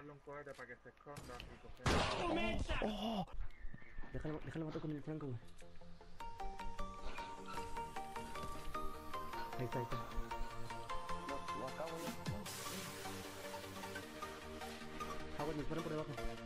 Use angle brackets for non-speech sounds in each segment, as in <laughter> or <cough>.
dispararle un cohete para que se esconda y coger. ¡Oh! Déjalo, déjalo matar con el franco, güey. Ahí está, ahí está. Lo, lo acabo ya. Ah, bueno, disparan por debajo.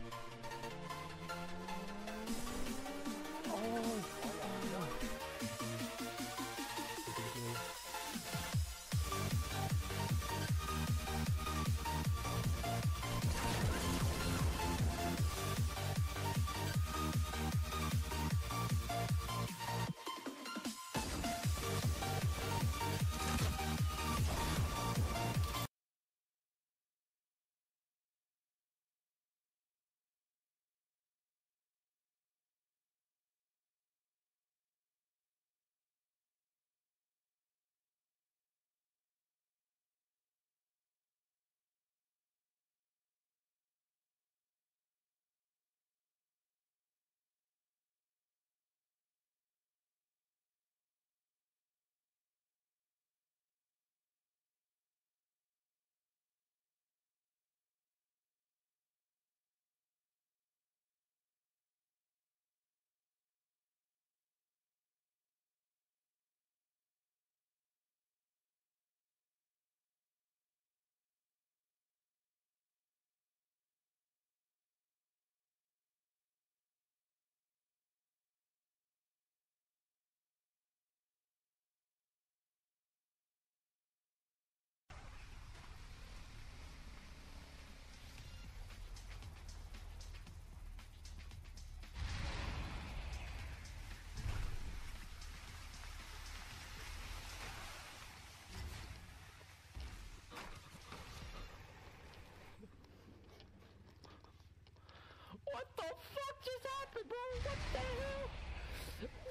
The hell?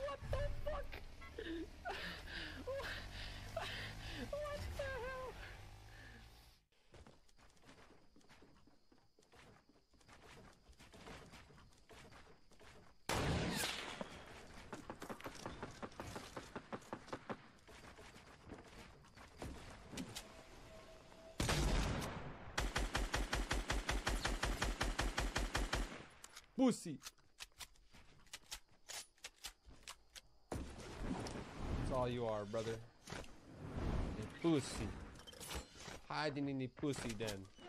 What the fuck? What, the hell? Pussy. All you are, brother. Pussy. Hiding in the pussy then.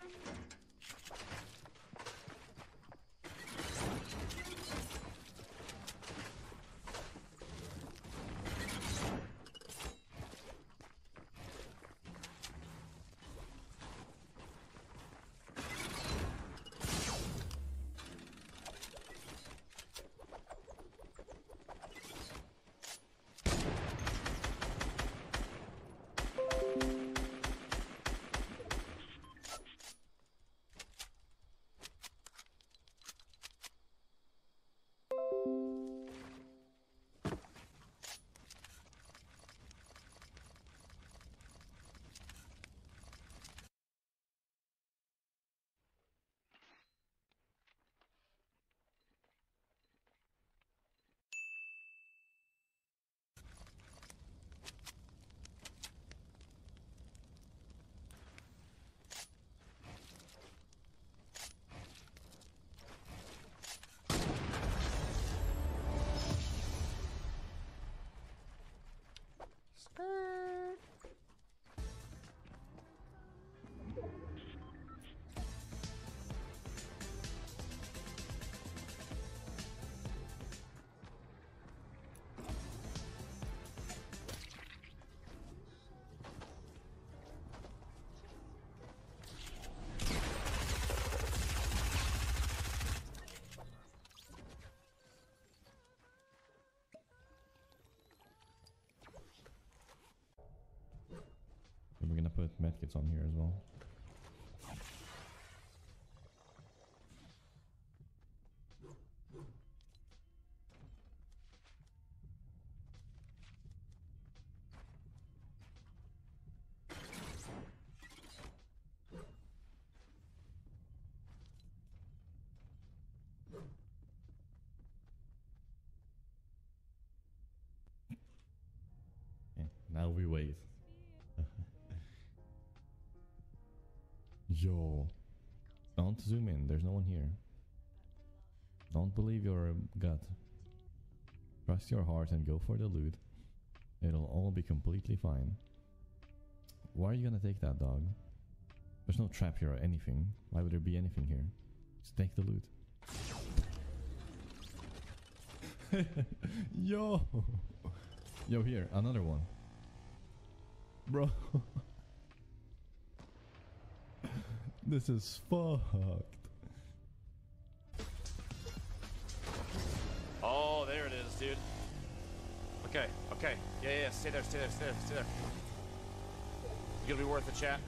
Gonna put medkits on here as well. Yo. Don't zoom in. There's no one here. Don't believe your gut. Trust your heart and go for the loot. It'll all be completely fine. Why are you gonna take that dog? There's no trap here or anything. Why would there be anything here? Just take the loot. <laughs> Yo! Yo, here, another one. Bro. <laughs> this is fucked. Oh, there it is, dude. Okay, okay. Yeah, yeah. Stay there, stay there, stay there, stay there. You gonna be worth the chat?